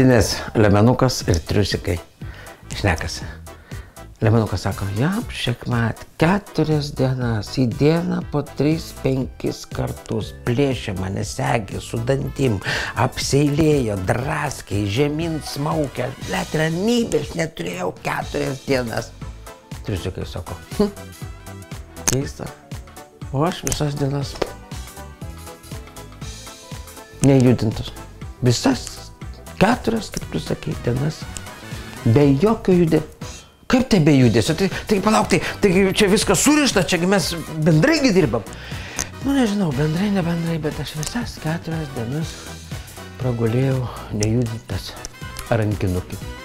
Pradinės lemenukas ir triusikai. Šnekasi. Lemenukas sako, jam šiek mat, keturias dienas į dieną po tris, penkis kartus plėšė mane segė su dantim, apseilėjo, draskiai, žemyn smaukia, net ramybės neturėjau keturias dienas. Triusikai sako, hm, keista, o aš visas dienas nejudintas. Visas keturias, kaip tu sakai, dienas be jokio judesio. Kaip tai be judesio? Tai, tai palauk, tai, tai čia viskas surišta, čiagi mes bendrai dirbam. Nu nežinau, bendrai, ne bendrai, bet aš visas keturias dienas pragulėjau nejudintas rankinukį.